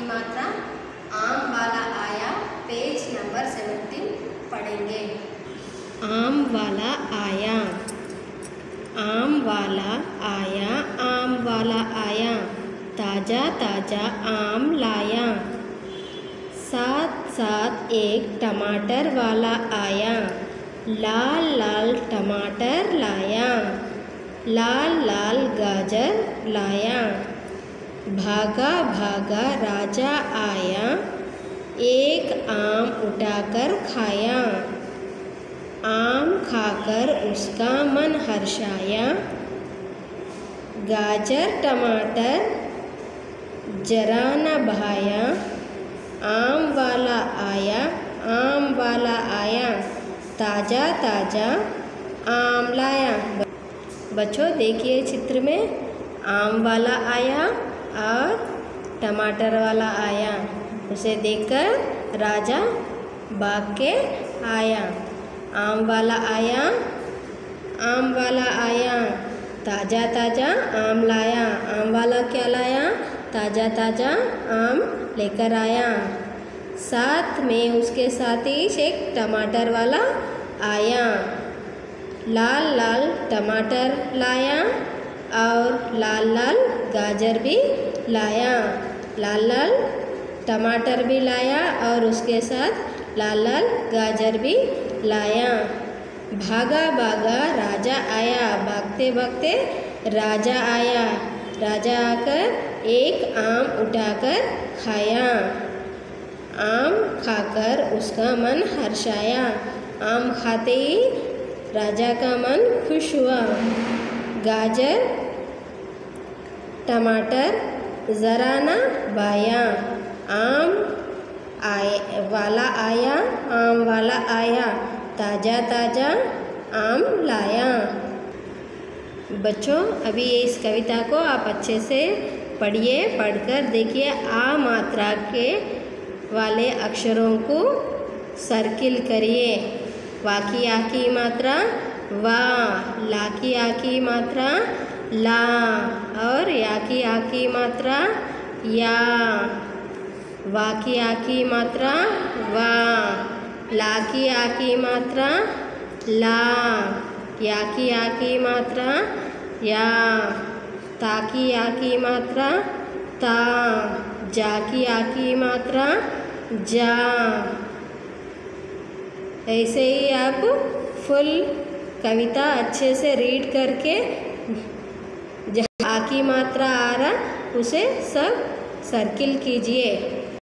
की मात्रा आम वाला आया, पेज नंबर सेवेंटीन पढ़ेंगे। आम वाला आया। आम वाला आया, आम वाला आया। ताज़ा ताज़ा आम लाया। साथ साथ एक टमाटर वाला आया। लाल लाल टमाटर लाया। लाल लाल गाजर लाया। भागा भागा राजा आया, एक आम उठाकर खाया। आम खाकर उसका मन हर्षाया। गाजर, टमाटर जरा न भाया आम वाला आया, आम वाला आया। ताज़ा ताज़ा आम लाया। बच्चों, देखिए चित्र में। आम वाला आया और टमाटर वाला आया। उसे देखकर राजा भाग के आया। आम वाला आया। आम वाला आया। ताज़ा ताज़ा आम लाया। आम वाला क्या लाया? ताज़ा ताज़ा आम लेकर आया। साथ में उसके साथ ही एक टमाटर वाला आया। लाल लाल टमाटर लाया। और लाल लाल गाजर भी लाया। लाल लाल टमाटर भी लाया और उसके साथ लाल लाल गाजर भी लाया। भागा भागा राजा आया। भागते भागते राजा आया। राजा आकर एक आम उठाकर खाया। आम खाकर उसका मन हर्षाया। आम खाते ही राजा का मन खुश हुआ। गाजर, टमाटर ज़रा ना बाया, आम आए वाला आया, आम वाला आया, ताज़ा ताज़ा, आम लाया। बच्चों, अभी इस कविता को आप अच्छे से पढ़िए, पढ़कर देखिए, आ मात्रा के वाले अक्षरों को सर्किल करिए। वा की आ की मात्रा वा ला की आ की मात्रा, ला, और या की आ की मात्रा, या वा की आ की मात्रा, वा ला की आ की मात्रा, ला या की आ की मात्रा, या ता की आ की मात्रा, ता जा की आ की मात्रा, जा। ऐसे ही आप फुल कविता अच्छे से रीड करके जहाँ की मात्रा आ रहा उसे सब सर्किल कीजिए।